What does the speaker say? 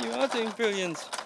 You are doing brilliant.